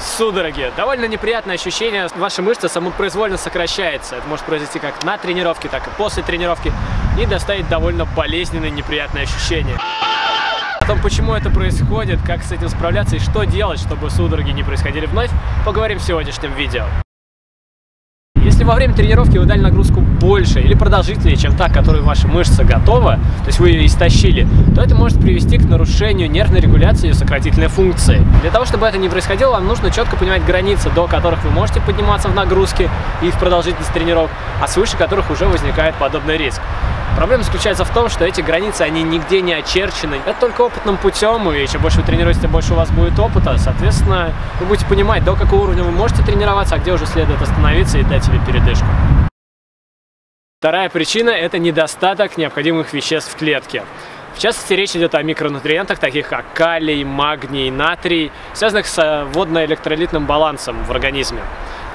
Судороги. Довольно неприятное ощущение. Ваша мышца самопроизвольно сокращается. Это может произойти как на тренировке, так и после тренировки. И доставить довольно болезненное, неприятное ощущение. О том, почему это происходит, как с этим справляться и что делать, чтобы судороги не происходили вновь, поговорим в сегодняшнем видео. Если во время тренировки вы дали нагрузку больше или продолжительнее, чем та, которой ваша мышца готова, то есть вы ее истощили, то это может привести к нарушению нервной регуляции и сократительной функции. Для того, чтобы это не происходило, вам нужно четко понимать границы, до которых вы можете подниматься в нагрузке и в продолжительность тренировок, а свыше которых уже возникает подобный риск. Проблема заключается в том, что эти границы, они нигде не очерчены. Это только опытным путем, и чем больше вы тренируетесь, тем больше у вас будет опыта. Соответственно, вы будете понимать, до какого уровня вы можете тренироваться, а где уже следует остановиться и дать себе передышку. Вторая причина – это недостаток необходимых веществ в клетке. В частности, речь идет о микронутриентах, таких как калий, магний, натрий, связанных с водно-электролитным балансом в организме.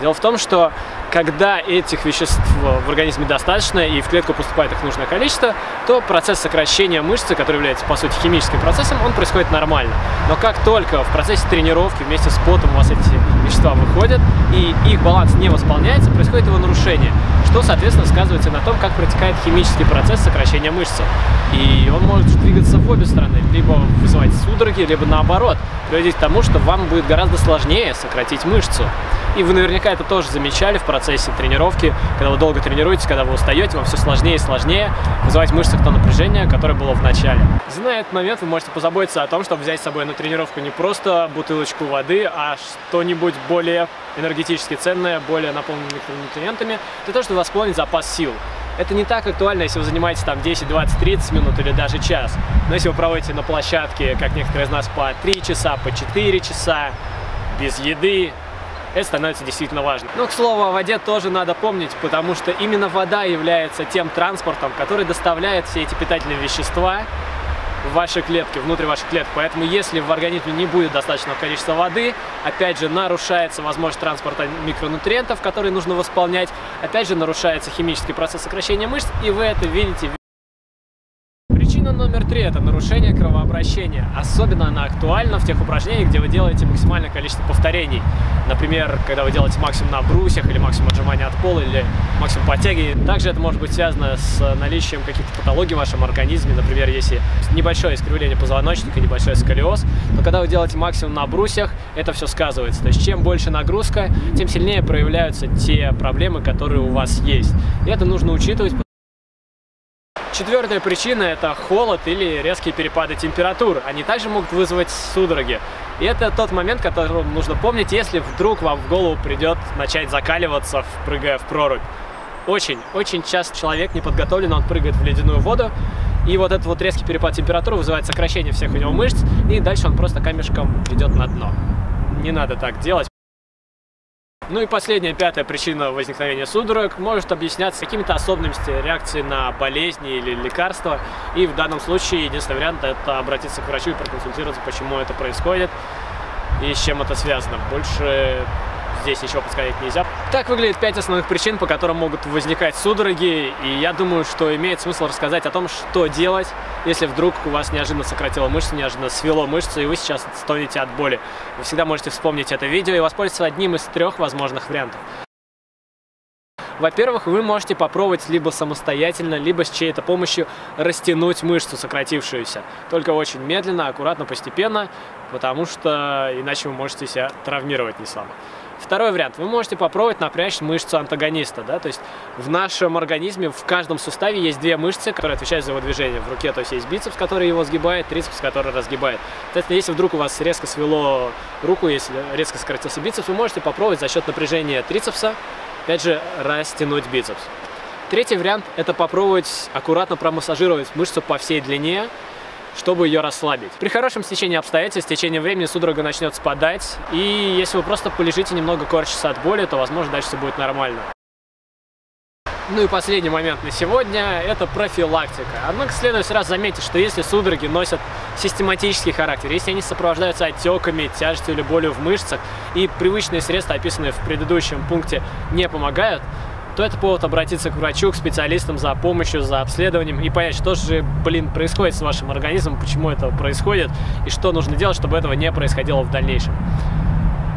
Дело в том, что когда этих веществ в организме достаточно и в клетку поступает их нужное количество, то процесс сокращения мышцы, который является по сути химическим процессом, он происходит нормально. Но как только в процессе тренировки вместе с потом у вас эти вещества выходят и их баланс не восполняется, происходит его нарушение, что, соответственно, сказывается на том, как протекает химический процесс сокращения мышцы. И он может двигаться в обе стороны, либо вызывать судороги, либо наоборот, приводить к тому, что вам будет гораздо сложнее сократить мышцу. И вы наверняка это тоже замечали в процессе тренировки, когда вы долго тренируетесь, когда вы устаете, вам все сложнее и сложнее вызывать в мышцах то напряжение, которое было в начале. Зная этот момент, вы можете позаботиться о том, чтобы взять с собой на тренировку не просто бутылочку воды, а что-нибудь более энергетически ценное, более наполненное микронутриентами, для того, чтобы восполнить запас сил. Это не так актуально, если вы занимаетесь там 10, 20, 30 минут или даже час. Но если вы проводите на площадке, как некоторые из нас, по 3 часа, по 4 часа, без еды, это становится действительно важно. Но, к слову, о воде тоже надо помнить, потому что именно вода является тем транспортом, который доставляет все эти питательные вещества в ваши клетки, внутрь ваших клеток. Поэтому если в организме не будет достаточного количества воды, опять же нарушается возможность транспорта микронутриентов, которые нужно восполнять, опять же нарушается химический процесс сокращения мышц, и вы это видите Причина номер три – это нарушение кровообращения. Особенно она актуальна в тех упражнениях, где вы делаете максимальное количество повторений. Например, когда вы делаете максимум на брусьях, или максимум отжимания от пола, или максимум подтяги. Также это может быть связано с наличием каких-то патологий в вашем организме. Например, если небольшое искривление позвоночника, небольшой сколиоз, то когда вы делаете максимум на брусьях, это все сказывается. То есть чем больше нагрузка, тем сильнее проявляются те проблемы, которые у вас есть. И это нужно учитывать, Четвертая причина – это холод или резкие перепады температур. Они также могут вызвать судороги. И это тот момент, который нужно помнить, если вдруг вам в голову придет начать закаливаться, прыгая в прорубь. Очень, очень часто человек не подготовлен, он прыгает в ледяную воду, и вот этот вот резкий перепад температуры вызывает сокращение всех у него мышц, и дальше он просто камешком идет на дно. Не надо так делать. Ну и последняя, пятая причина возникновения судорог может объясняться какими-то особенностями реакции на болезни или лекарства. И в данном случае единственный вариант это обратиться к врачу и проконсультироваться, почему это происходит и с чем это связано. Больше здесь ничего подсказать нельзя. Так выглядит пять основных причин, по которым могут возникать судороги, и я думаю, что имеет смысл рассказать о том, что делать, если вдруг у вас неожиданно сократило мышцы, неожиданно свело мышцы, и вы сейчас стонете от боли. Вы всегда можете вспомнить это видео и воспользоваться одним из трех возможных вариантов. Во-первых, вы можете попробовать либо самостоятельно, либо с чьей-то помощью растянуть мышцу сократившуюся. Только очень медленно, аккуратно, постепенно, потому что иначе вы можете себя травмировать не слабо. Второй вариант. Вы можете попробовать напрячь мышцу антагониста. Да? То есть в нашем организме в каждом суставе есть две мышцы, которые отвечают за его движение. В руке то есть есть бицепс, который его сгибает, трицепс, который разгибает. Соответственно, если вдруг у вас резко свело руку, если резко сократился бицепс, вы можете попробовать за счет напряжения трицепса, опять же, растянуть бицепс. Третий вариант – это попробовать аккуратно промассажировать мышцу по всей длине, чтобы ее расслабить. При хорошем стечении обстоятельств, с течением времени судорога начнет спадать, и если вы просто полежите немного корчиться от боли, то, возможно, дальше все будет нормально. Ну и последний момент на сегодня – это профилактика. Однако следует сразу заметить, что если судороги носят систематический характер, если они сопровождаются отеками, тяжестью или болью в мышцах, и привычные средства, описанные в предыдущем пункте, не помогают, то это повод обратиться к врачу, к специалистам за помощью, за обследованием и понять, что же, блин, происходит с вашим организмом, почему это происходит и что нужно делать, чтобы этого не происходило в дальнейшем.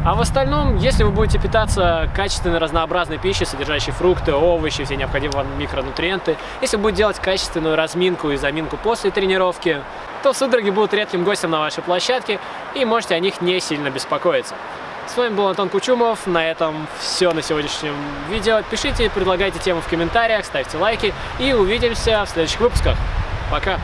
А в остальном, если вы будете питаться качественной разнообразной пищей, содержащей фрукты, овощи, все необходимые вам микронутриенты, если вы будете делать качественную разминку и заминку после тренировки, то судороги будут редким гостем на вашей площадке и можете о них не сильно беспокоиться. С вами был Антон Кучумов. На этом все на сегодняшнем видео. Пишите, предлагайте темы в комментариях, ставьте лайки и увидимся в следующих выпусках. Пока!